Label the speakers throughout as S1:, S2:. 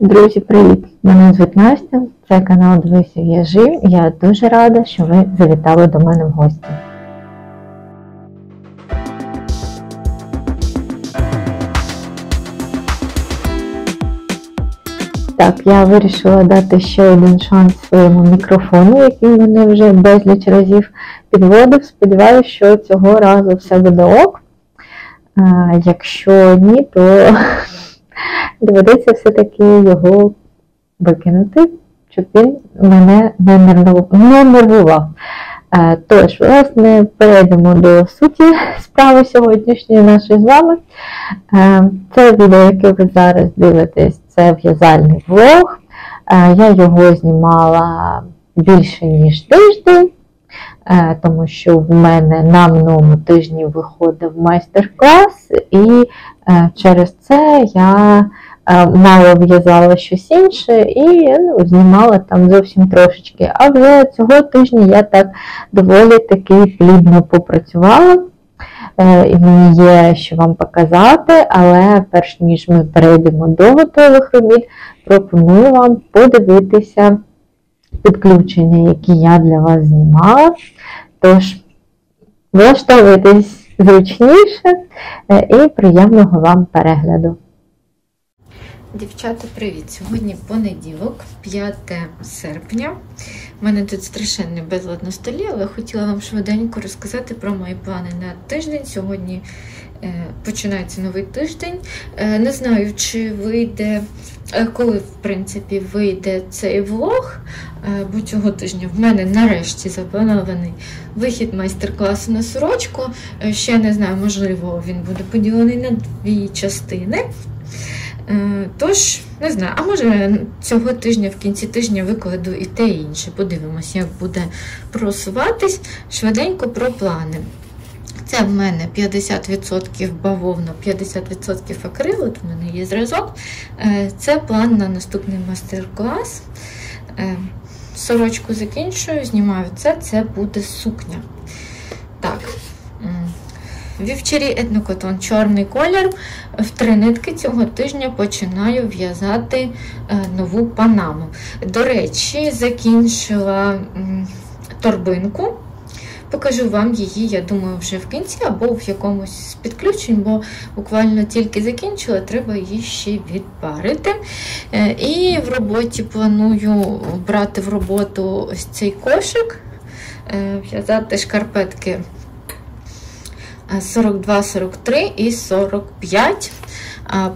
S1: Друзі, привіт! Мене звуть Настя, це канал Дивися В'яжи. Я дуже рада, що ви завітали до мене в гості. Так, я вирішила дати ще один шанс своєму мікрофону, який мене вже безліч разів підводив. Сподіваюся, що цього разу все буде ок. А, Якщо ні, то доведеться все-таки його викинути, щоб він мене не нервував. Е, тож, власне, перейдемо до суті справи сьогоднішньої нашої з вами. Е, це відео, яке ви зараз дивитесь, це в'язальний влог. Е, я його знімала більше, ніж тиждень, тому що в мене на минулому тижні виходив майстер-клас, і через це я мало в'язала щось інше і ну, знімала там зовсім трошечки. А вже цього тижня я так доволі таки плідно попрацювала. Е, і мені є що вам показати, але перш ніж ми перейдемо до готових робіт, пропоную вам подивитися підключення, які я для вас знімала. Тож, влаштовуйтесь зручніше е, і приємного вам перегляду.
S2: Дівчата, привіт! Сьогодні понеділок, 5 серпня. У мене тут страшенний безлад на столі, але хотіла вам швиденько розказати про мої плани на тиждень. Сьогодні починається новий тиждень. Е, не знаю, чи вийде, е, коли в принципі вийде цей влог, е, бо цього тижня в мене нарешті запланований вихід майстер-класу на сорочку. Е, ще не знаю, можливо, він буде поділений на дві частини. Е, тож, не знаю, а може цього тижня, в кінці тижня викладу і те і інше. Подивимось, як буде просуватись швиденько про плани. Це в мене 50% бавовна, 50% акрилу, в мене є зразок. Е, це план на наступний мастер-клас. Е, сорочку закінчую, знімаю це, це буде сукня. Так. Вівчарі етнокотон чорний колір. В три нитки цього тижня починаю в'язати е, нову панаму. До речі, закінчила торбинку. Покажу вам її, я думаю, вже в кінці або в якомусь з підключень, бо буквально тільки закінчила, треба її ще відпарити. Е, і в роботі планую брати в роботу ось цей кошик, е, в'язати шкарпетки 42, 43 і 45.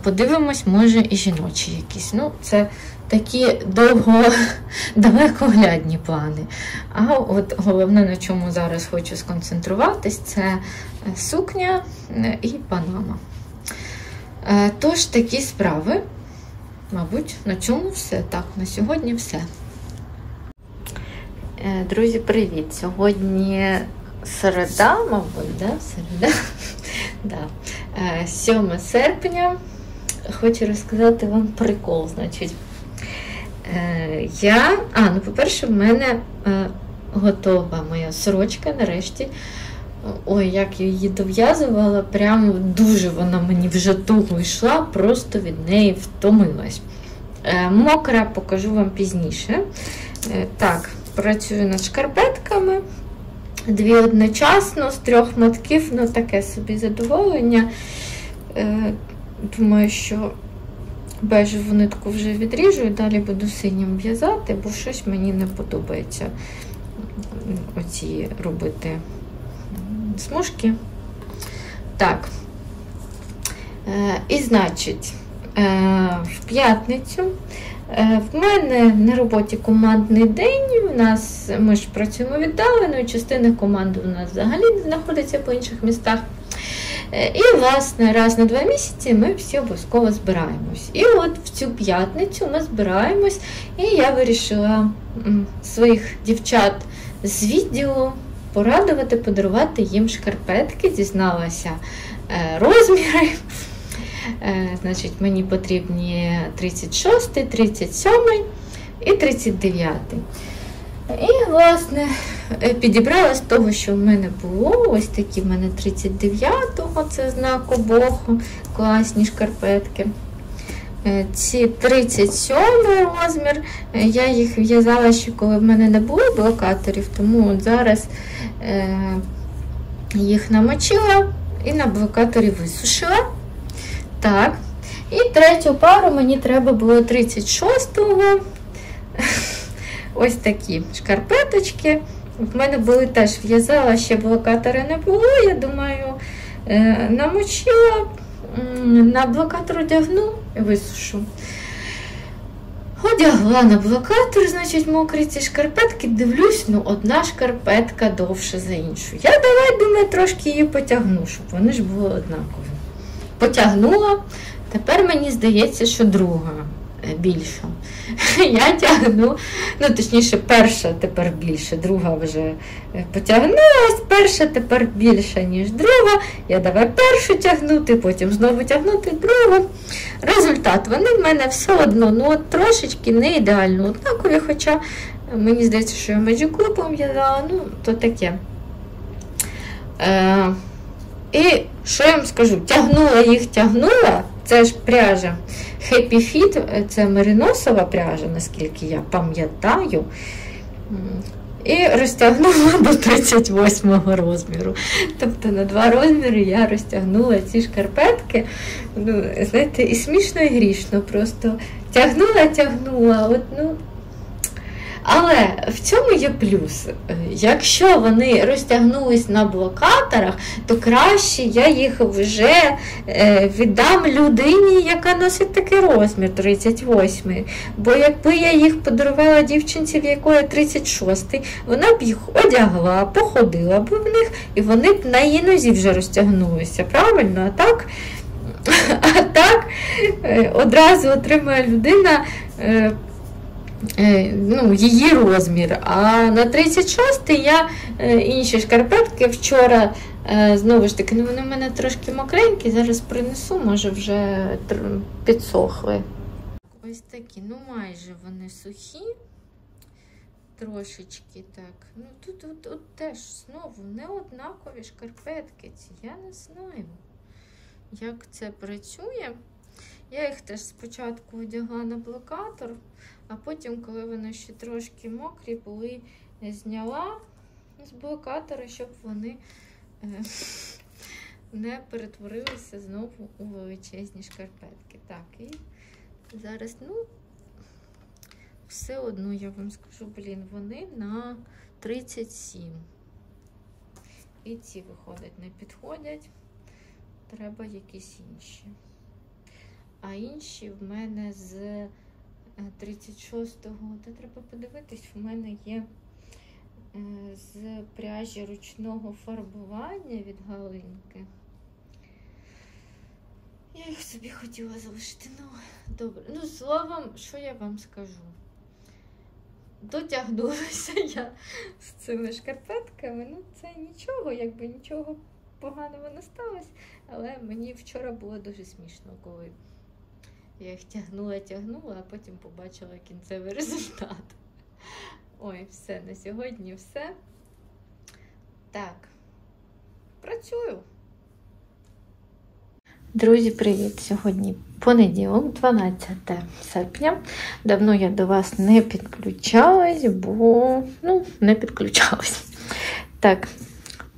S2: Подивимось, може, і жіночі якісь. Ну, це такі довго далекоглядні плани. А от головне, на чому зараз хочу сконцентруватись, це сукня і панама. Е, тож, такі справи, мабуть, на чому все. Так, на сьогодні все. Е, друзі, привіт! Сьогодні середа, мабуть, да? середа. да. 7 е, серпня. Хочу розказати вам прикол. значить. Е, я, а, ну, по-перше, в мене е, готова моя сорочка нарешті. Ой, як я її дов'язувала, прямо дуже вона мені вже туго йшла, просто від неї втомилась. Мокра покажу вам пізніше. Так, працюю над шкарпетками дві одночасно з трьох мотків, ну таке собі задоволення. Е, думаю, що бежеву нитку вже відріжу і далі буду синім в'язати, бо щось мені не подобається оці робити смужки. Так. Е, і значить, е, в п'ятницю Е, в мене на роботі командний день. У нас ми ж працюємо віддалено, і частина команди у нас взагалі знаходиться по інших містах. Е, і, власне, раз на два місяці ми всі обов'язково збираємось. І от в цю п'ятницю ми збираємось, і я вирішила своїх дівчат з відділу порадувати, подарувати їм шкарпетки, дізналася е, розміри. Е, значить, Мені потрібні 36, 37 і 39. І, власне, е, підібрала з того, що в мене було. Ось такі в мене 39-го, це знак обоху, класні шкарпетки. Е, ці 37 розмір. Е, я їх в'язала ще коли в мене не було блокаторів, тому от зараз їх намочила і на блокаторі висушила. Так. І третю пару мені треба було 36-го. Ось такі шкарпеточки. В мене були теж в'язала, ще блокатори не було, я думаю, е, намочила, на блокатор одягну і висушу. Одягла на блокатор, значить, мокрі ці шкарпетки, дивлюсь, ну одна шкарпетка довше за іншу. Я давай, думаю, трошки її потягну, щоб вони ж були однакові. Потягнула, тепер мені здається, що друга більша. Я тягну, ну точніше, перша тепер більше, друга вже е, потягнулась, перша тепер більша, ніж друга. Я давай першу тягнути, потім знову тягнути другу. Результат, вони в мене все одно ну от трошечки не ідеально однакові, хоча мені здається, що я Magic Club в'язала, ну, то таке. Е, І що я вам скажу? Тягнула їх, тягнула, це ж пряжа. Happy Fit це мериносова пряжа, наскільки я пам'ятаю. І розтягнула до 38 розміру. Тобто на два розміри я розтягнула ці шкарпетки. Ну, Знаєте, і смішно, і грішно. Просто тягнула, тягнула. От, ну, але в цьому є плюс. Якщо вони розтягнулись на блокаторах, то краще я їх вже е, віддам людині, яка носить такий розмір 38. Бо якби я їх подарувала дівчинці, в якої 36, вона б їх одягла, походила б в них, і вони б на її нозі вже розтягнулися. Правильно? А так? А так е, одразу отримує людина е, Е, ну, її розмір. А на 36 я е, інші шкарпетки вчора, е, знову ж таки, ну вони в мене трошки мокренькі, зараз принесу, може вже підсохли. Ось такі, ну майже вони сухі. Трошечки так. Ну Тут от, от теж знову не однакові шкарпетки. ці. Я не знаю, як це працює. Я їх теж спочатку одягла на блокатор, а потім, коли вони ще трошки мокрі, були, зняла з блокатора, щоб вони е, не перетворилися знову у величезні шкарпетки. Так, і зараз, ну, все одно я вам скажу, блін, вони на 37. І ці, виходять, не підходять. Треба якісь інші а інші в мене з 36-го. Е, Та треба подивитись, в мене є е, з пряжі ручного фарбування від Галинки. Я їх собі хотіла залишити. Ну, добре. Ну, словом, що я вам скажу? Дотягнулася я з цими шкарпетками. Ну, це нічого, якби нічого поганого не сталося. Але мені вчора було дуже смішно, коли. Я їх тягнула, тягнула, а потім побачила кінцевий результат. Ой, все, на сьогодні все. Так, працюю. Друзі, привіт! Сьогодні понеділок, 12 серпня. Давно я до вас не підключалась, бо ну, не підключалась. Так,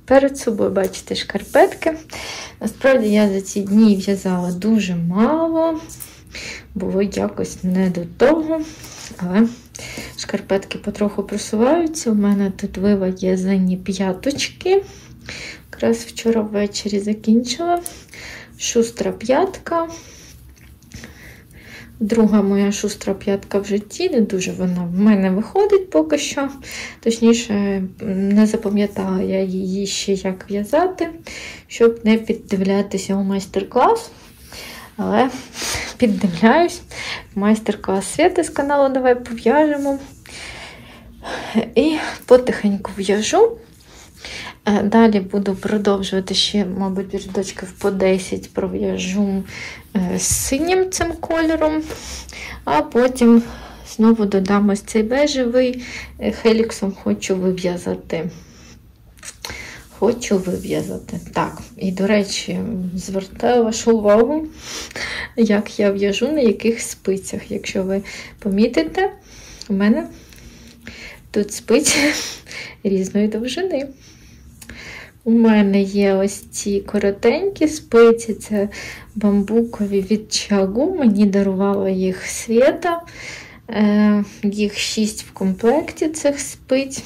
S2: перед собою бачите шкарпетки. Насправді я за ці дні в'язала дуже мало було якось не до того. Але шкарпетки потроху просуваються. У мене тут виведені п'яточки. Якраз вчора ввечері закінчила. Шустра п'ятка. Друга моя шустра п'ятка в житті, не дуже вона в мене виходить поки що. Точніше, не запам'ятала я її ще як в'язати, щоб не піддивлятися у майстер-клас. Але піддивляюсь. Майстер-клас Світи з каналу Давай пов'яжемо. І потихеньку в'яжу. Е, далі буду продовжувати ще, мабуть, рядочків по 10 пров'яжу е, з синім цим кольором, а потім знову додам ось цей бежевий, е, хеліксом хочу вив'язати. Хочу вив'язати. Так, і, до речі, звертаю вашу увагу, як я в'яжу на яких спицях. Якщо ви помітите, у мене тут спиці різної довжини. У мене є ось ці коротенькі спиці, це бамбукові від чагу. Мені дарувала їх свята. Е, їх шість в комплекті цих спиць.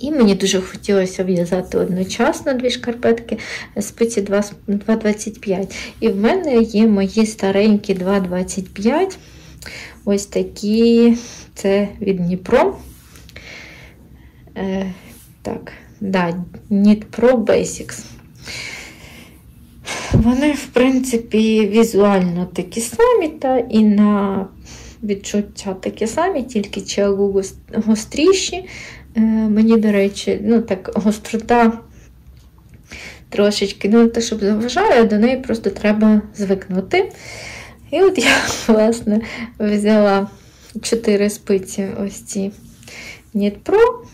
S2: І мені дуже хотілося в'язати одночасно дві шкарпетки спиці 2,25. І в мене є мої старенькі 2,25. Ось такі це від Дніпро. Е, Так, да, Dnipro Basics. Вони, в принципі, візуально такі самі, та і на відчуття такі самі, тільки чагу гостріші. Е, мені, до речі, ну так, гострота трошечки, ну те, щоб заважає, до неї просто треба звикнути. І от я, власне, взяла 4 спиці ось ці Pro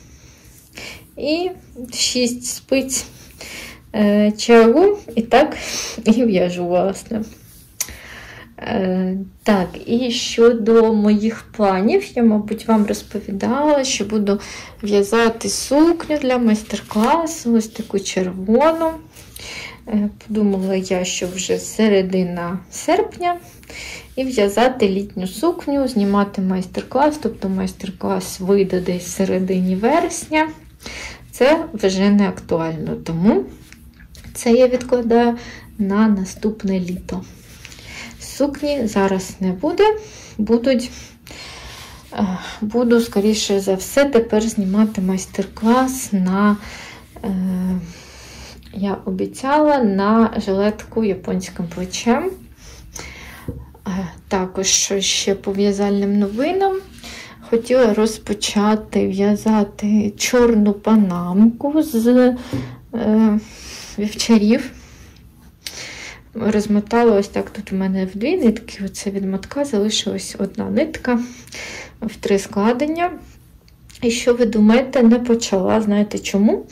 S2: і 6 спиць е, чагу, і так і в'яжу, власне. Е, так, і щодо моїх планів, я, мабуть, вам розповідала, що буду в'язати сукню для майстер-класу, ось таку червону. Е, подумала я, що вже середина серпня, і в'язати літню сукню, знімати майстер-клас, тобто майстер-клас вийде десь в середині вересня. Це вже не актуально, тому це я відкладаю на наступне літо сукні зараз не буде. Будуть, е, Буду, скоріше за все, тепер знімати майстер-клас на, е, я обіцяла, на жилетку японським плечем. Е, також ще по в'язальним новинам. Хотіла розпочати в'язати чорну панамку з е, вівчарів розмотала ось так. Тут у мене в дві нитки, оце від мотка залишилась одна нитка в три складення. І що ви думаєте, не почала, знаєте чому?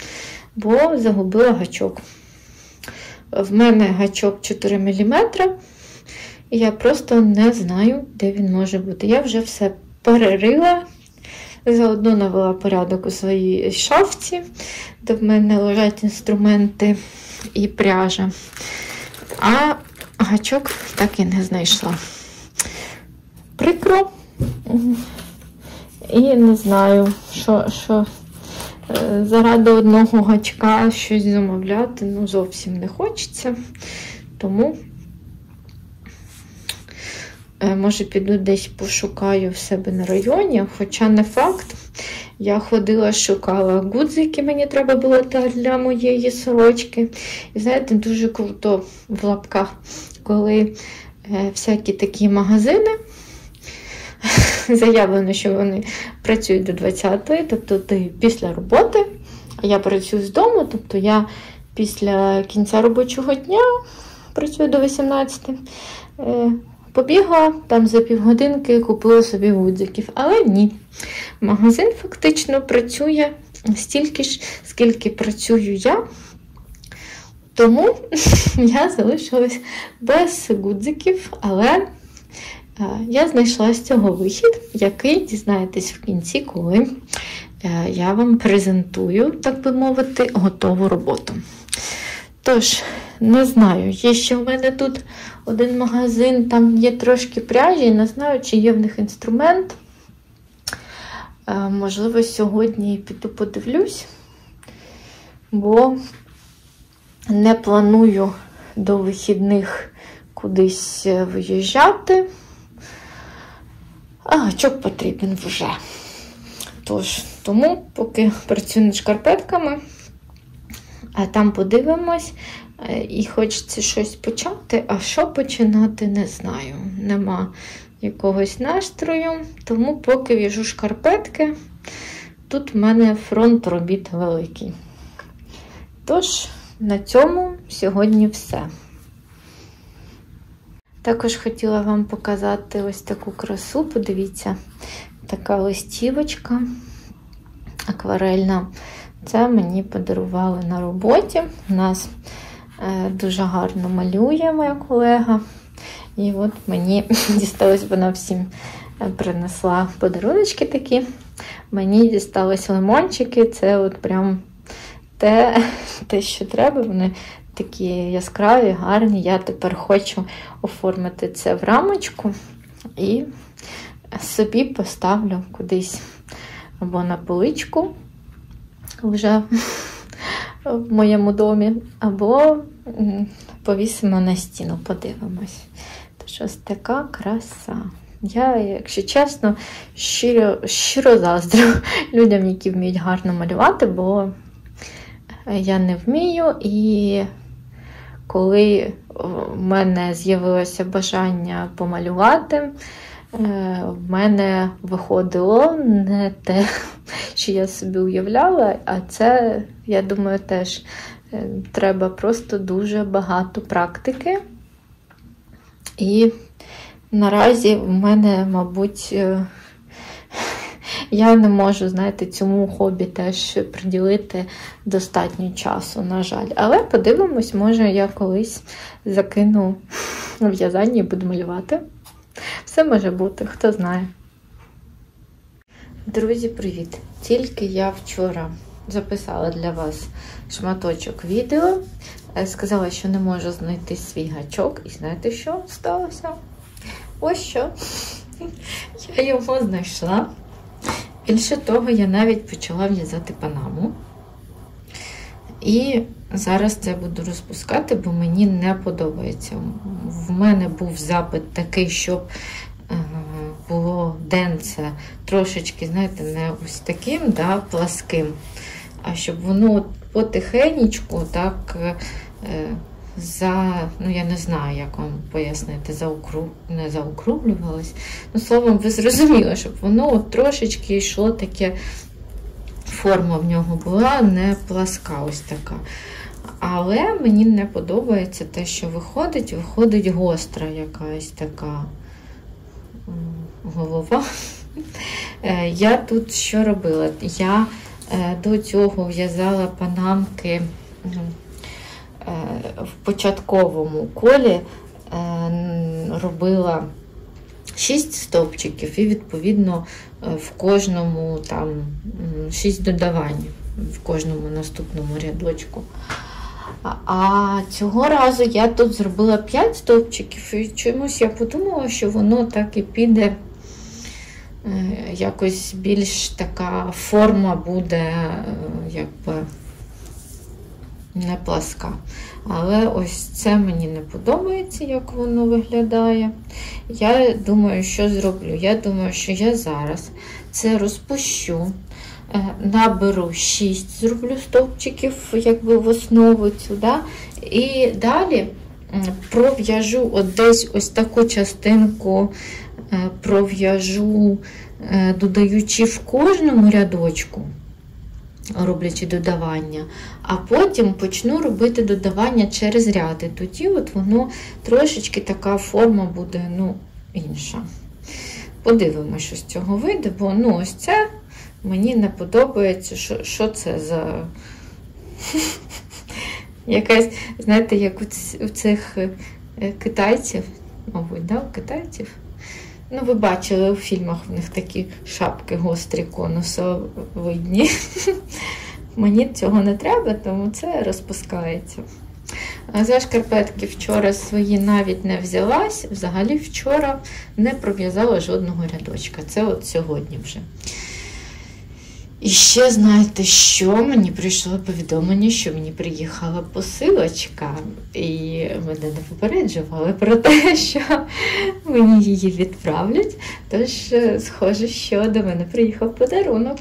S2: Бо загубила гачок. В мене гачок 4 мм, і я просто не знаю, де він може бути. Я вже все перерила, заодно навела порядок у своїй шафці, де в мене лежать інструменти і пряжа. А гачок так і не знайшла. Прикро. І не знаю, що що е, заради одного гачка щось замовляти ну, зовсім не хочеться. Тому, е, може, піду десь пошукаю в себе на районі, хоча не факт. Я ходила, шукала гудзики, мені треба було для моєї сорочки. І знаєте, дуже круто в лапках, коли е, всякі такі магазини. Заявлено, що вони працюють до 20-ї, тобто ти після роботи, а я працюю з дому, тобто я після кінця робочого дня працюю до 18 е, Побігла там за півгодинки купила собі гудзиків. Але ні. Магазин фактично працює стільки ж, скільки працюю я. Тому я залишилась без гудзиків, але е, я знайшла з цього вихід, який дізнаєтесь в кінці, коли е, я вам презентую, так би мовити, готову роботу. Тож, не знаю, є ще в мене тут один магазин, там є трошки пряжі, не знаю, чи є в них інструмент. Е, можливо, сьогодні піду подивлюсь, бо не планую до вихідних кудись е, виїжджати. А гачок потрібен вже. Тож, тому, поки працюю над шкарпетками, а там подивимось, і хочеться щось почати, а що починати, не знаю. Нема якогось настрою, тому поки в'яжу шкарпетки, тут в мене фронт робіт великий. Тож, на цьому сьогодні все. Також хотіла вам показати ось таку красу, подивіться, така листівочка акварельна. Це мені подарували на роботі. У нас е, дуже гарно малює моя колега. І от мені дісталось, вона всім е, принесла подаруночки такі. Мені дістались лимончики. Це от прям те, те, що треба. Вони такі яскраві, гарні. Я тепер хочу оформити це в рамочку і собі поставлю кудись або на поличку вже в моєму домі, або повісимо на стіну, подивимось. Тож ось така краса. Я, якщо чесно, щиро щиро заздрю людям, які вміють гарно малювати, бо я не вмію, і коли в мене з'явилося бажання помалювати, е, в мене виходило не те, що я собі уявляла, а це, я думаю, теж треба просто дуже багато практики. І наразі в мене, мабуть, е, я не можу, знаєте, цьому хобі теж приділити достатньо часу, на жаль. Але подивимось, може, я колись закину в'язання і буду малювати. Все може бути, хто знає. Друзі, привіт! Тільки я вчора записала для вас шматочок відео. Е, сказала, що не можу знайти свій гачок. І знаєте, що сталося? Ось що. Я його знайшла. Більше того, я навіть почала в'язати панаму. І зараз це буду розпускати, бо мені не подобається. В мене був запит такий, щоб е, було денце трошечки, знаєте, не ось таким, да, пласким, а щоб воно потихеньку так е, за, ну я не знаю, як вам пояснити, заукру... не заукруглювалось. Ну, словом, ви зрозуміли, щоб воно от трошечки йшло таке, форма в нього була не пласка ось така. Але мені не подобається те, що виходить, виходить гостра якась така голова. Е, я тут що робила? Я е, до цього в'язала панамки Е, в початковому колі е, робила 6 стовпчиків, і, відповідно, е, в кожному там 6 додавань в кожному наступному рядочку. А цього разу я тут зробила 5 стовпчиків, і чомусь я подумала, що воно так і піде. Якось більш така форма буде, якби не пласка. Але ось це мені не подобається, як воно виглядає. Я думаю, що зроблю? Я думаю, що я зараз це розпущу, е, наберу 6, зроблю стовпчиків якби в основу цю. Да? І далі пров'яжу десь ось таку частинку, е, пров'яжу, е, додаючи в кожному рядочку роблячи додавання, а потім почну робити додавання через ряди. Тоді от воно трошечки така форма буде ну, інша. Подивимося, що з цього вийде, бо ну, ось це мені не подобається, що що це за якась, знаєте, як у цих е, китайців, мабуть, да, у китайців. Ну, ви бачили у фільмах в них такі шапки гострі, конусовидні. Мені цього не треба, тому це розпускається. За шкарпетки вчора свої навіть не взялась, взагалі вчора не пров'язала жодного рядочка. Це от сьогодні вже. І ще знаєте, що мені прийшло повідомлення, що мені приїхала посилочка, і мене не попереджували про те, що мені її відправлять. Тож, е, схоже, що до мене приїхав подарунок.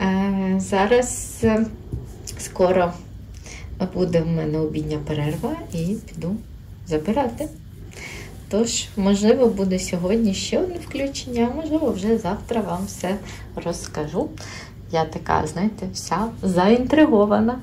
S2: Е, зараз е, скоро буде в мене обідня перерва і піду забирати. Тож, можливо, буде сьогодні ще одне включення, а можливо, вже завтра вам все розкажу. Я така, знаєте, вся заінтригована.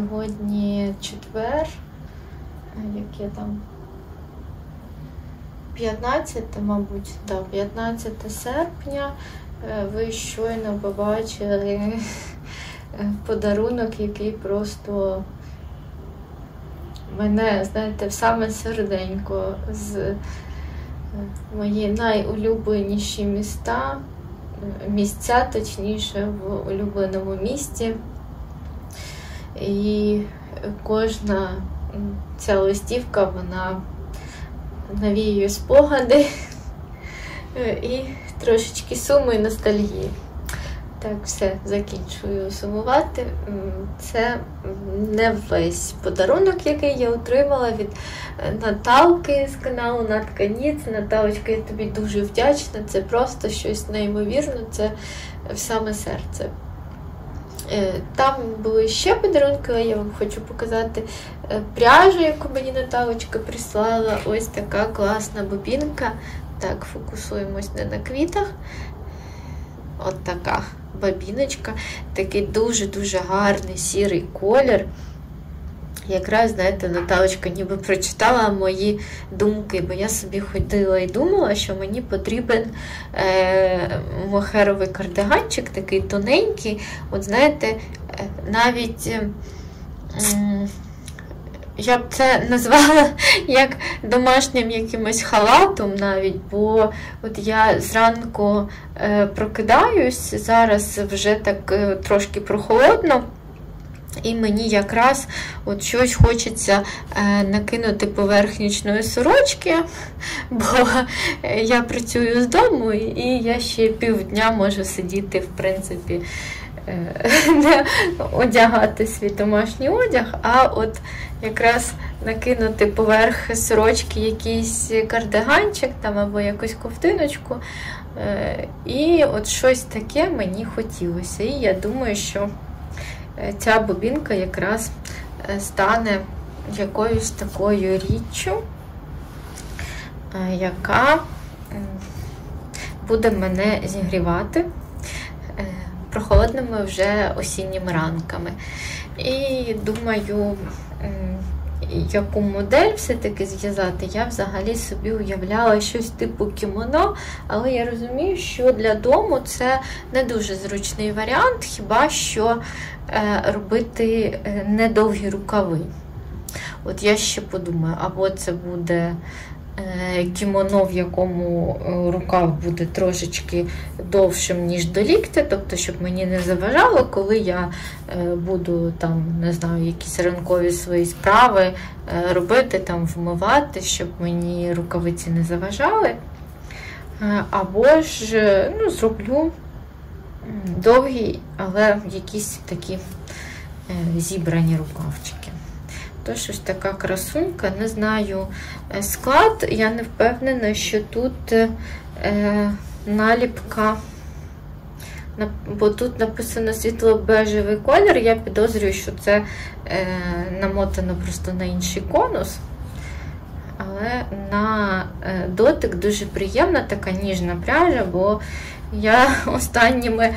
S2: Сьогодні четвер, яке там 15, мабуть, да, 15 серпня. Е, ви щойно побачили е, подарунок, який просто мене, знаєте, в саме серденько з е, мої найулюбленіші міста, місця, точніше, в улюбленому місті. І кожна ця листівка, вона навіює спогади і трошечки суми і ностальгії. Так, все, закінчую сумувати. Це не весь подарунок, який я отримала від е, Наталки з каналу Натка Ніц. Наталочка, я тобі дуже вдячна. Це просто щось неймовірне, це в саме серце. Е, там були ще подарунки, але я вам хочу показати е, пряжу, яку мені Наталочка прислала. Ось така класна бобінка. Так, фокусуємось не на квітах. От така бабіночка, такий дуже-дуже гарний сірий колір. Якраз, знаєте, Наталочка ніби прочитала мої думки, бо я собі ходила і думала, що мені потрібен е, мохеровий кардиганчик, такий тоненький. От знаєте, е, навіть. Е, я б це назвала як домашнім якимось халатом навіть, бо от я зранку е, прокидаюсь, зараз вже так е, трошки прохолодно. І мені якраз от щось хочеться е, накинути поверх нічної сорочки, бо я працюю з дому, і я ще півдня можу сидіти, в принципі, не одягати свій домашній одяг, а от якраз накинути поверх сорочки якийсь кардиганчик там або якусь ковтиночку. Е, і от щось таке мені хотілося. І я думаю, що е, ця бобінка якраз е, стане якоюсь такою річчю, яка буде мене зігрівати прохолодними вже осінніми ранками. І думаю, яку модель все-таки зв'язати, я взагалі собі уявляла щось типу кімоно, але я розумію, що для дому це не дуже зручний варіант, хіба що е, робити е, недовгі рукави. От я ще подумаю, або це буде кімоно, в якому е, рукав буде трошечки довшим, ніж до ліктя, тобто, щоб мені не заважало, коли я е, буду там, не знаю, якісь ранкові свої справи робити, там, вмивати, щоб мені рукавиці не заважали. Або ж ну, зроблю довгі, але якісь такі зібрані рукавчики. Тож ось така красунька, не знаю е, склад, я не впевнена, що тут е, наліпка, бо тут написано світло-бежевий колір, я підозрюю, що це е, намотано просто на інший конус. Але на е, дотик дуже приємна така ніжна пряжа, бо я останніми,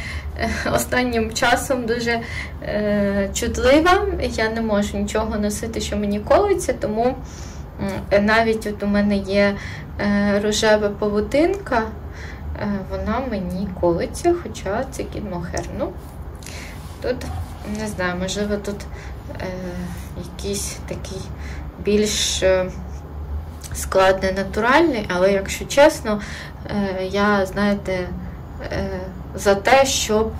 S2: останнім часом дуже е, чутлива. Я не можу нічого носити, що мені колиться, тому навіть от у мене є е, рожева павутинка, е, вона мені колиться, хоча це кінмохер. Ну, Тут, не знаю, можливо, тут е, якийсь такий більш. Е, склад натуральний, але якщо чесно, е, я, знаєте, Е, за те, щоб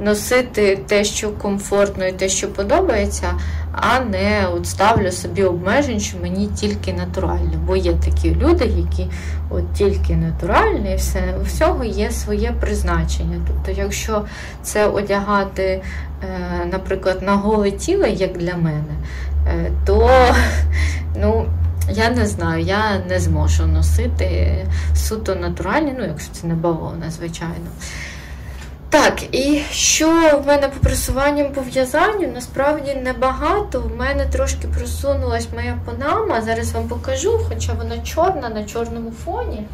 S2: носити те, що комфортно і те, що подобається, а не от ставлю собі обмежень, що мені тільки натуральне. Бо є такі люди, які от тільки натуральні, і все, у всього є своє призначення. Тобто, якщо це одягати, е, наприклад, на голе тіло, як для мене, е, то ну, я не знаю, я не зможу носити суто натуральні, ну, якщо це не бавовна, звичайно. Так, і що в мене по просуванням по в'язанню, насправді небагато. В мене трошки просунулась моя панама. Зараз вам покажу, хоча вона чорна на чорному фоні.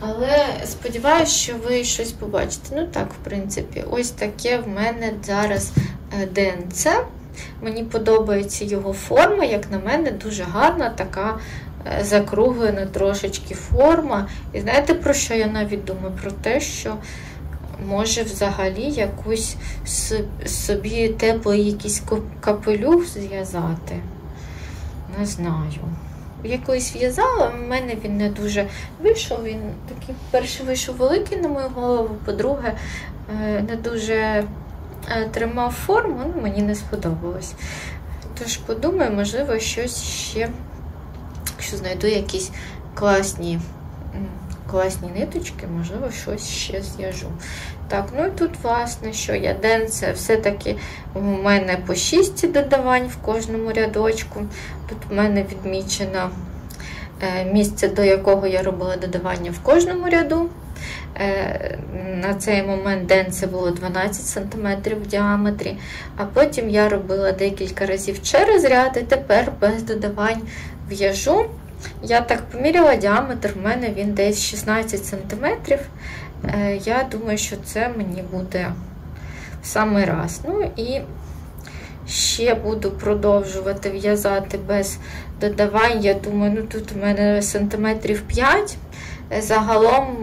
S2: Але сподіваюся, що ви щось побачите. Ну так, в принципі, ось таке в мене зараз е, ДНЦ. Мені подобається його форма, як на мене, дуже гарна, така е, закруглена трошечки форма. І знаєте, про що я навіть думаю? Про те, що може взагалі якусь собі теплий якийсь капелюх зв'язати. Не знаю. Якоюсь в'язала, в мене він не дуже вийшов. Він такий, перший вийшов великий на мою голову, по-друге, е, не дуже тримав форму, ну, мені не сподобалось. Тож подумаю, можливо, щось ще, якщо знайду якісь класні класні ниточки, можливо, щось ще зв'яжу. Так, ну і тут, власне, що я ден, це все-таки у мене по 6 додавань в кожному рядочку. Тут в мене відмічено е, місце, до якого я робила додавання в кожному ряду. Е, на цей момент ден це було 12 см в діаметрі, а потім я робила декілька разів через ряд, і тепер без додавань в'яжу. Я так поміряла діаметр, в мене він десь 16 см. Е, я думаю, що це мені буде в самий раз. Ну і ще буду продовжувати в'язати без додавань. Я думаю, ну тут у мене сантиметрів 5. Е, загалом,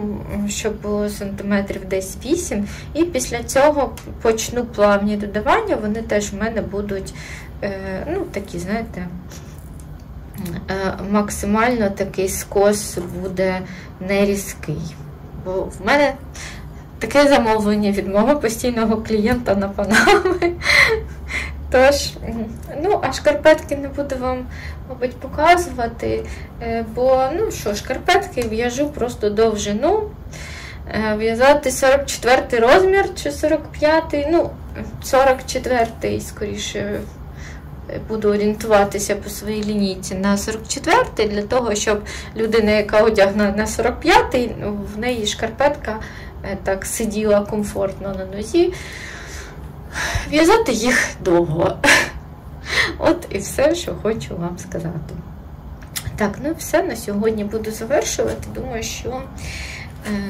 S2: щоб було сантиметрів десь 8. І після цього почну плавні додавання, вони теж в мене будуть, е, ну, такі, знаєте, максимально такий скос буде не різкий. Бо в мене таке замовлення від мого постійного клієнта на панами. Тож, ну, а шкарпетки не буду вам, мабуть, показувати. Е, бо, ну що, шкарпетки в'яжу просто довжину. Е, в'язати 44 розмір чи 45, ну, 44 скоріше буду орієнтуватися по своїй лінійці на 44-й, для того, щоб людина, яка одягна на 45-й, в неї шкарпетка е, так сиділа комфортно на нозі. В'язати їх довго. От і все, що хочу вам сказати. Так, ну все, на сьогодні буду завершувати. Думаю, що е,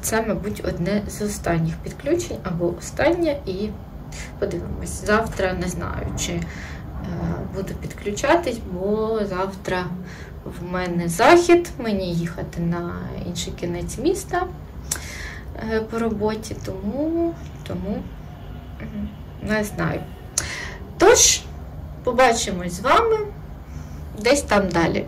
S2: це, мабуть, одне з останніх підключень або останнє і. Подивимось, завтра не знаю, чи е, буду підключатись, бо завтра в мене захід, мені їхати на інший кінець міста е, по роботі, тому, тому не знаю. Тож, побачимось з вами десь там далі.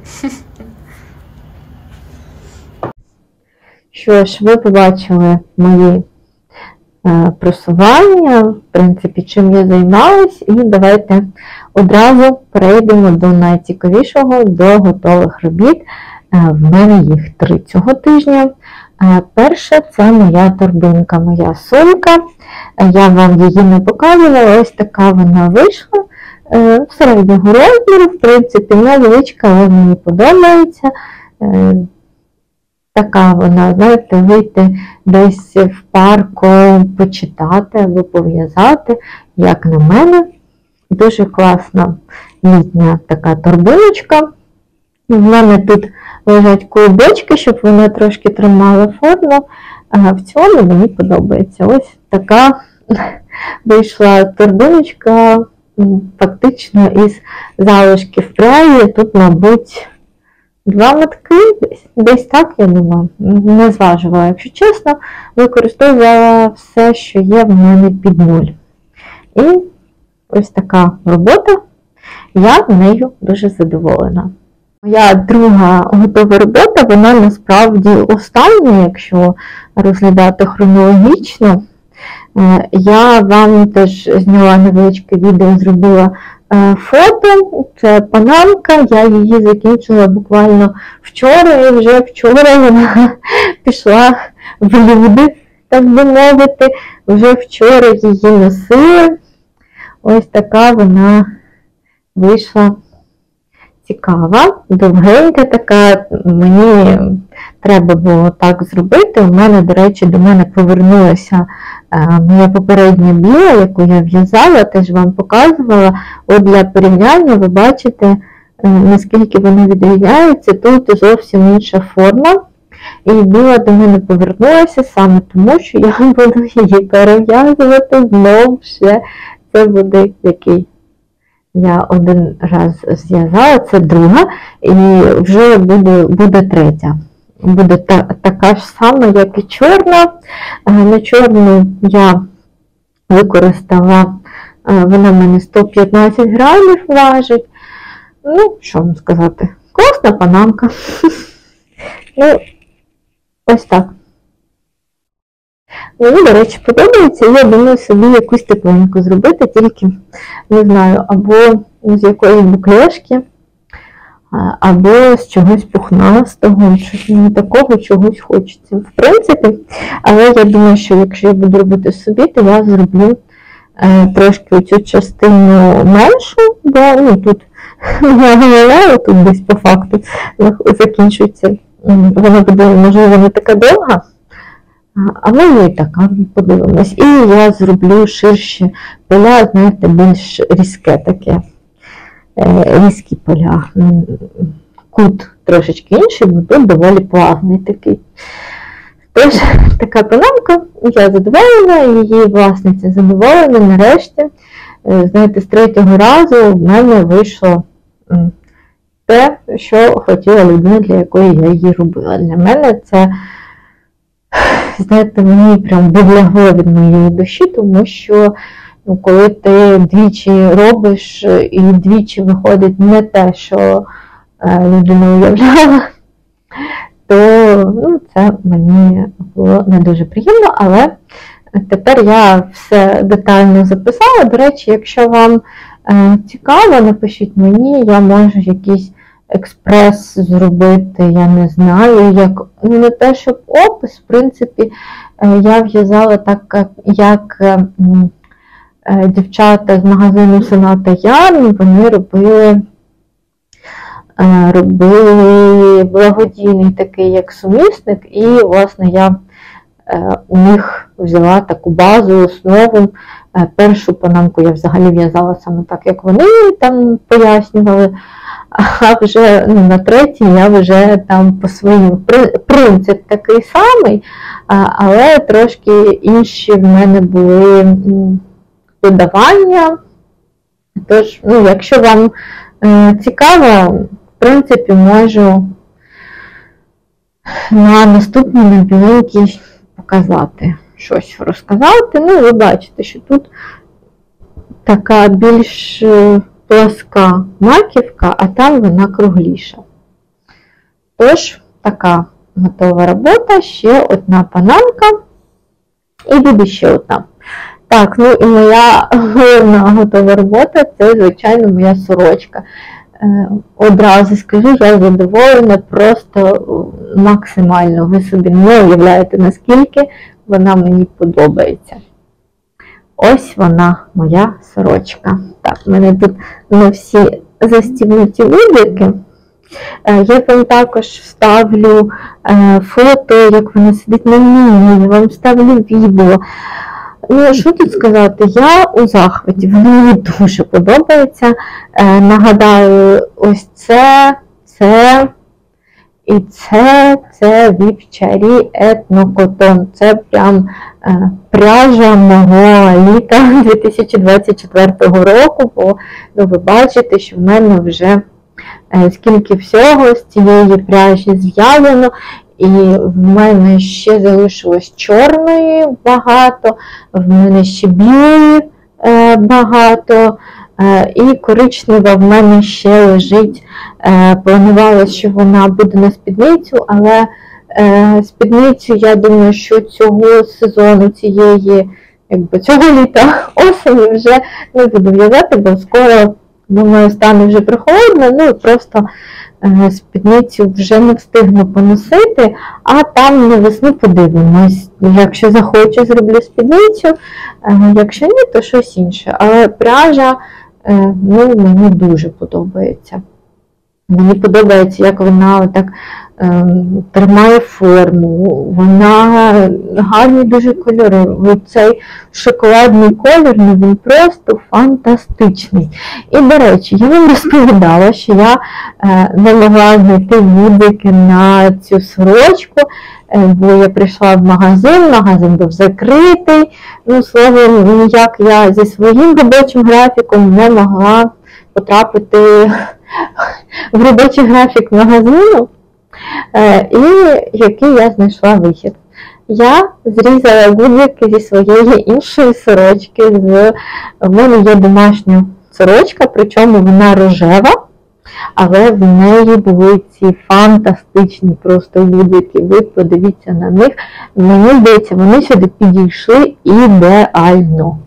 S1: Що ж, ви побачили мої Е, просування, в принципі, чим я займалась, і давайте одразу перейдемо до найцікавішого, до готових робіт. Е, в мене їх три цього тижня. Е, перше це моя торбинка, моя сумка. Я вам її не показувала, ось така вона вийшла. Середнього розміру, в принципі, невеличка, але мені подобається така вона, знаєте, вийти десь в парку, почитати або пов'язати, як на мене. Дуже класна літня така торбиночка. В мене тут лежать клубочки, щоб вона трошки тримала форму. А в цьому мені подобається. Ось така вийшла торбиночка фактично із залишків пряї. Тут, мабуть, Два мотки, десь, десь так, я думаю, не зважувала, якщо чесно, використовувала все, що є в мене під нуль. І ось така робота, я нею дуже задоволена. Моя друга готова робота, вона насправді остання, якщо розглядати хронологічно. Е, я вам теж зняла невеличке відео, зробила Е, фото, це панамка, я її закінчила буквально вчора, і вже вчора вона пішла в люди, так би мовити, вже вчора її носили. Ось така вона вийшла цікава, довгенька така, мені треба було так зробити. У мене, до речі, до мене повернулася моя попередня біла, яку я в'язала, теж вам показувала. От Для порівняння ви бачите, е, наскільки вони відрізняються. Тут зовсім інша форма. І біла до мене повернулася саме тому, що я буду її перев'язувати знов ще. Це буде який. Я один раз зв'язала, це друга, і вже буде буде третя. Буде та, така ж сама, як і чорна. На чорну я використала, вона в мене 115 грамів важить. Ну, що вам сказати, класна панамка. Ну, ось так. Мені, до речі, подобається, я думаю собі якусь тепленьку зробити, тільки, не знаю, або з якоїсь буклешки, або з чогось пухнастого, мені такого чогось хочеться. В принципі, але я думаю, що якщо я буду робити собі, то я зроблю е, трошки цю частину меншу, бо ну, тут я голова, тут десь по факту закінчується. Вона буде, можливо, не така довга. Але і така, подивимось. І я зроблю ширші поля, знаєте, більш різке таке, різкі поля. Кут трошечки інший, бо тут доволі плавний такий. Тож, така панамка, я задоволена, її власниця задоволена, нарешті. Е, знаєте, з третього разу в мене вийшло те, що хотіла людина, для якої я її робила. Для мене це знаєте, мені прям виблягло від моєї душі, тому що ну, коли ти двічі робиш і двічі виходить не те, що е, людина уявляла, то ну, це мені було не дуже приємно, але тепер я все детально записала. До речі, якщо вам е, цікаво, напишіть мені, я можу якісь експрес зробити, я не знаю, як ну, не те, щоб опис, в принципі, е, я в'язала так, як е, е, дівчата з магазину Сената Ян, вони робили. Робили благодійний такий як сумісник, і, власне, я у них взяла таку базу, основу. Першу панамку я взагалі в'язала саме так, як вони там пояснювали а вже ну, на третій я вже там по своїм принцип такий самий, але трошки інші в мене були додавання. Тож, ну, якщо вам е, цікаво, в принципі, можу на наступній на показати щось розказати. Ну, ви бачите, що тут така більш е, плоска маківка, а там вона кругліша. Тож, така готова робота, ще одна панамка, і буде ще одна. Так, ну і моя головна готова робота це, звичайно, моя сорочка. Е, одразу скажу, я задоволена просто максимально. Ви собі не уявляєте, наскільки вона мені подобається. Ось вона, моя сорочка. Так, в мене тут на всі застібнуті вибірки. Е, я вам також вставлю е, фото, як вона сидить на міні, я вам вставлю відео. Ну, що тут сказати? Я у захваті, мені дуже подобається. Е, нагадаю, ось це, це і це це вівчарі етнокотон. Це прям е, пряжа мого літа 2024 року, бо ну, ви бачите, що в мене вже е, скільки всього з цієї пряжі зв'язано. І в мене ще залишилось чорної багато, в мене ще білої е, багато. Е, і коричнева в мене ще лежить. Е, планувалося, що вона буде на спідницю, але спідницю, я думаю, що цього сезону, цієї, якби цього літа осені вже не буду в'язати, бо скоро, думаю, стане вже прохолодно, ну просто спідницю вже не встигну поносити, а там на весну подивимось. Якщо захочу, зроблю спідницю, якщо ні, то щось інше. Але пряжа. Е, ну, мені дуже подобається. Мені подобається, як вона так тримає форму, вона гарні дуже кольори. Цей шоколадний колір ну, він просто фантастичний. І, до речі, я вам розповідала, що я не могла знайти відгуки на цю сорочку, е, бо я прийшла в магазин, магазин був закритий. Ну, словом, ніяк я зі своїм робочим графіком не могла потрапити в робочий графік магазину, і який я знайшла вихід. Я зрізала гудзики зі своєї іншої сорочки. З... В мене є домашня сорочка, причому вона рожева, але в неї були ці фантастичні просто гудзики. Ви подивіться на них. Мені здається, вони сюди підійшли ідеально.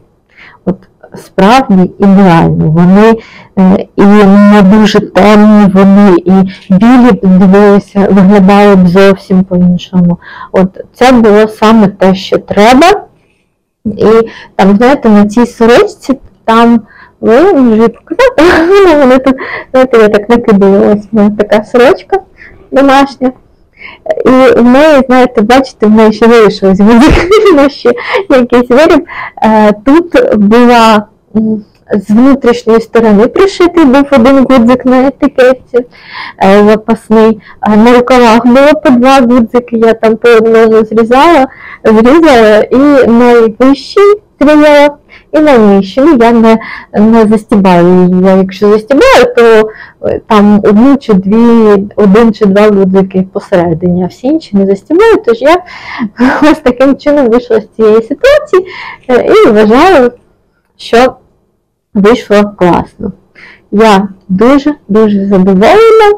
S1: Справді ідеальні. Вони е, і не дуже темні, вони і білі б дивилися, виглядали б зовсім по-іншому. От Це було саме те, що треба. І там, знаєте, на цій сорочці там ви вже показати, вони тут, знаєте, я так накидала, така сорочка домашня. І в знаєте, бачите, в неї ще вирішилось ще якийсь виріб. Е, тут була з внутрішньої сторони пришитий був один гудзик на етикетці е, запасний. На рукавах було по два гудзики, я там по одному зрізала, зрізала і найвищий зрізала, і найнижчий. Ну, я не не застібаю її. Я якщо застібаю, то е, там одну чи дві, один чи два гудзики посередині, а всі інші не застібаю. Тож я ось таким чином вийшла з цієї ситуації е, і вважаю, що вийшло класно. Я дуже-дуже задоволена.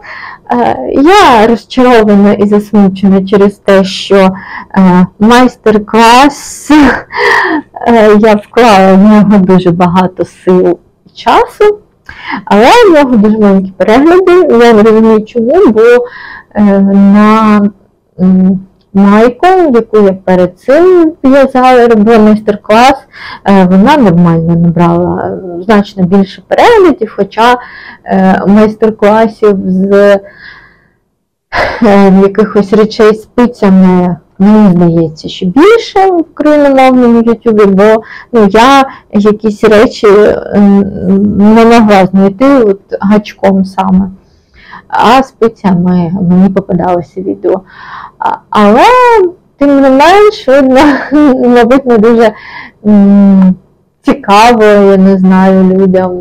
S1: Е, я розчарована і засмучена через те, що е, майстер-клас е, я вклала в нього дуже багато сил і часу, але в нього дуже маленькі перегляди. Я не розумію чому, бо на майку, яку я перед цим в'язала, робила майстер-клас, е, вона нормально набрала е, значно більше переглядів, хоча е, майстер-класів з якихось речей з пицями, мені здається, що більше в україномовному ютубі, бо ну, я якісь речі не могла знайти от, гачком саме. А з мені попадалося відео. Але, тим не менш, мабуть, не дуже цікаво, я не знаю, людям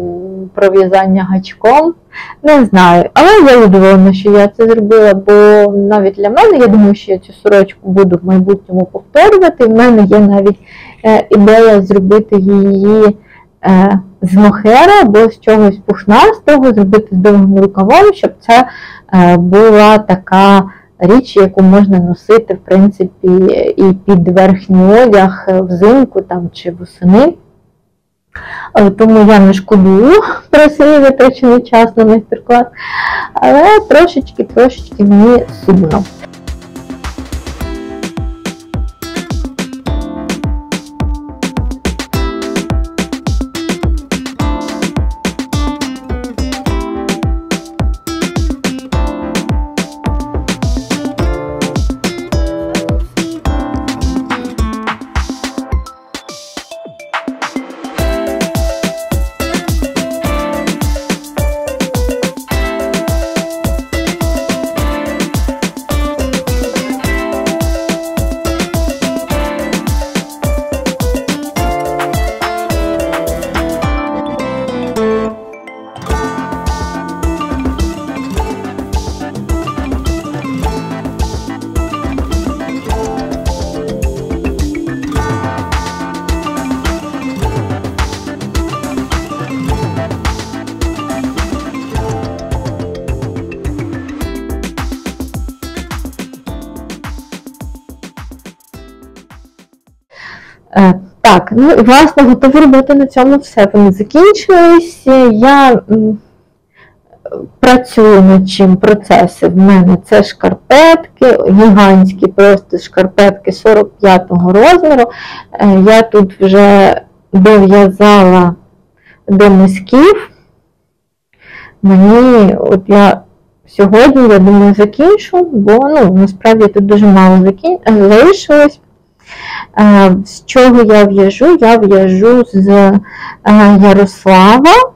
S1: про в'язання гачком. Не знаю. Але я задоволена, що я це зробила, бо навіть для мене, я думаю, що я цю сорочку буду в майбутньому повторювати. В мене є навіть е, ідея зробити її е, з мохера або з чогось пухнастого, зробити з довгим рукавом, щоб це е, була така річ, яку можна носити, в принципі, і під верхній одяг взимку там, чи восени. Тому я не шкодую про свій витрачений час на майстер-клас, але трошечки-трошечки мені сумно. Ну власне готова робота на цьому все. Вони закінчились. Я працюю над чим процеси. В мене це шкарпетки, гігантські просто шкарпетки 45-го розміру. Е, я тут вже дов'язала до мисків. Мені, от я сьогодні, я думаю, закінчу, бо ну, насправді тут дуже мало закін... залишилось. З чого я в'яжу? Я в'яжу з Ярослава.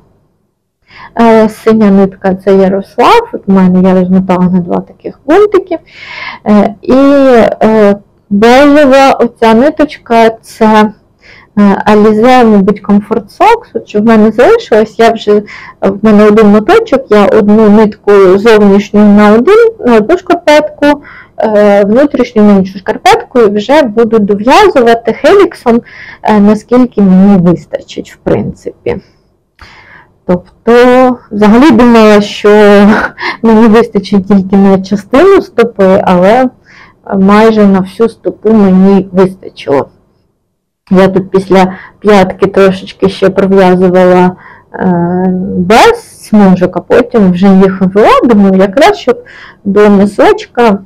S1: Синя нитка це Ярослав. От у мене я розмотала на два таких гунтики. І бежева оця ниточка це Alize, мабуть, Socks, От що в мене залишилось, я вже в мене один моточок, я одну нитку зовнішню на один, на одну шкарпетку, е, внутрішню іншу шкарпетку і вже буду дов'язувати хеліксом, е, наскільки мені вистачить, в принципі. Тобто, взагалі думала, що мені вистачить тільки на частину стопи, але майже на всю стопу мені вистачило. Я тут після п'ятки трошечки ще пров'язувала е, без смужок, а потім вже їх ввела, думаю, якраз щоб до носочка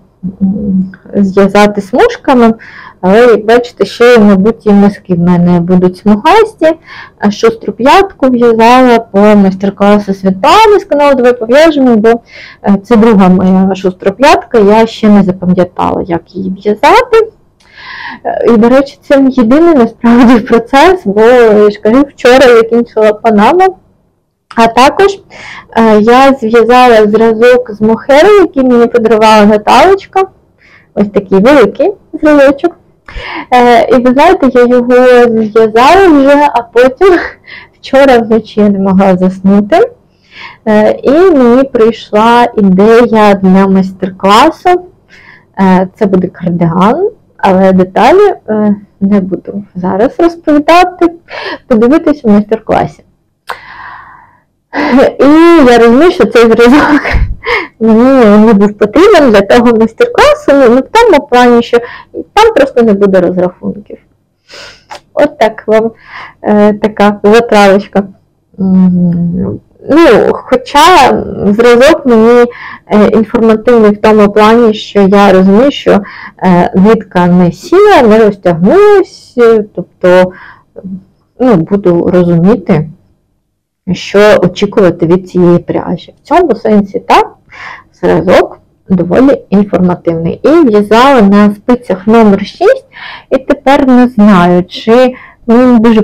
S1: зв'язати смужками. Але, як бачите, ще, мабуть, і миски в мене будуть смугасті. А шостру п'ятку в'язала по майстер-класу Світлани з каналу Давай пов'яжемо, бо е, це друга моя шостроп'ятка, я ще не запам'ятала, як її в'язати. І, до речі, це єдиний насправді процес, бо я ж кажу, вчора закінчила панаму. А також е, я зв'язала зразок з мохеру, який мені подарувала Наталочка. Ось такий великий зразочок. Е, і ви знаєте, я його зв'язала вже, а потім вчора вночі я не могла заснути. Е, і мені прийшла ідея для майстер-класу. Це буде кардиган але деталі не буду зараз розповідати, подивитись у майстер-класі. І я розумію, що цей зразок мені не був потрібен для того майстер-класу, ну в тому плані, що там просто не буде розрахунків. От так вам е, така затравочка. Ну, Хоча зразок мені е, інформативний в тому плані, що я розумію, що е, нитка не сіла, не розтягнулась, тобто ну, буду розуміти, що очікувати від цієї пряжі. В цьому сенсі так, зразок доволі інформативний. І в'язала на спицях номер 6 і тепер не знаю, чи мені дуже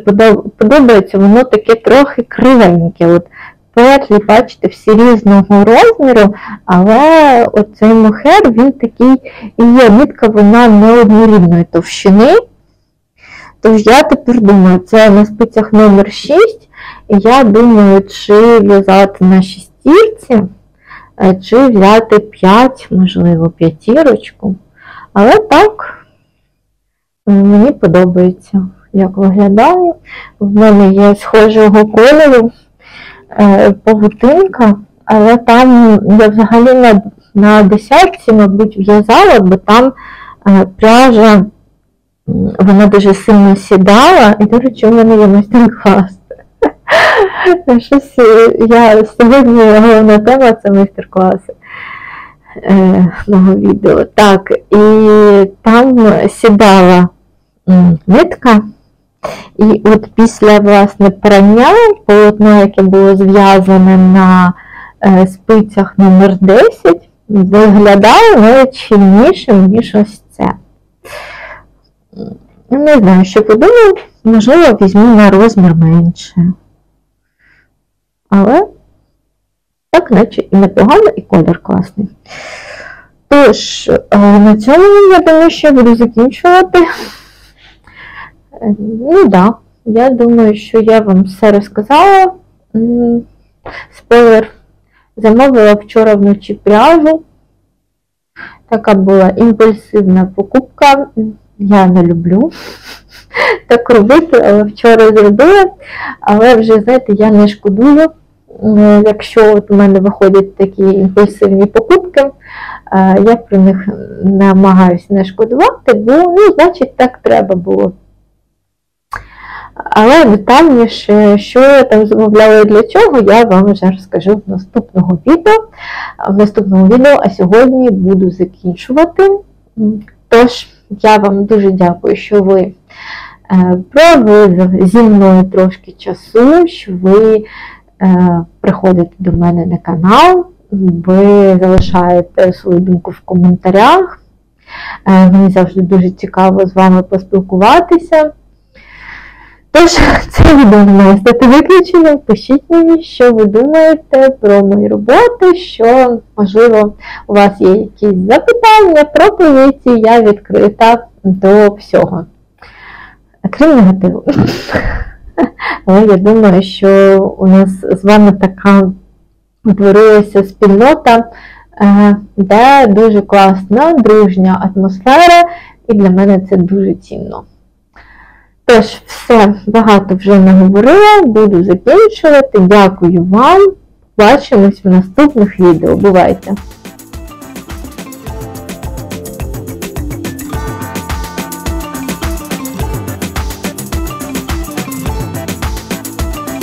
S1: подобається, воно таке трохи кривеньке. От петлі, бачите, всі різного розміру, але оцей мохер, він такий і є нитка, вона не однорідної товщини. Тож я тепер думаю, це на спицях номер 6 і я думаю, чи в'язати на шістірці, е, чи взяти 5, можливо, п'ятірочку. Але так, е, мені подобається, як виглядає. В мене є схожого кольору. Е, павутинка, але там я взагалі на на десятці, мабуть, в'язала, бо там пряжа вона дуже сильно сідала, і, до речі, у мене є майстер-клас. Щось е, я Сьогодні головна тема це майстер-класи е, мого відео. Так, і там сідала нитка. І от після власне прання полотно, яке було зв'язане на е, спицях номер 10 виглядало навіть щільнішим, ніж ось це. Не знаю, що подумав, можливо, візьму на розмір менше. Але так, наче і непогано, і колір класний. Тож, е, на цьому я думаю, що буду закінчувати. Ну так, да. я думаю, що я вам все розказала. Спойлер. Замовила вчора вночі пряжу. Така була імпульсивна покупка. Я не люблю так робити, але вчора зробила. Але вже, знаєте, я не шкодую. Якщо от у мене виходять такі імпульсивні покупки, я про них намагаюся не шкодувати, бо, ну, значить, так треба було. Але детальніше, що я там замовляла і для чого, я вам вже розкажу в наступного відео. В наступному відео, а сьогодні буду закінчувати. Тож, я вам дуже дякую, що ви е, провели зі мною трошки часу, що ви е, приходите до мене на канал. ви залишаєте свою думку в коментарях. Е, Мені завжди дуже цікаво з вами поспілкуватися. Тож, це відео не має стати виключенням. Пишіть мені, що ви думаєте про мої роботи, що, можливо, у вас є якісь запитання, пропозиції, я відкрита до всього. Крім негативу. Але я думаю, що у нас з вами така утворилася спільнота, е, де дуже класна, дружня атмосфера, і для мене це дуже цінно. Тож, все, багато вже наговорила, буду закінчувати. Дякую вам. Бачимось в наступних відео. Бувайте!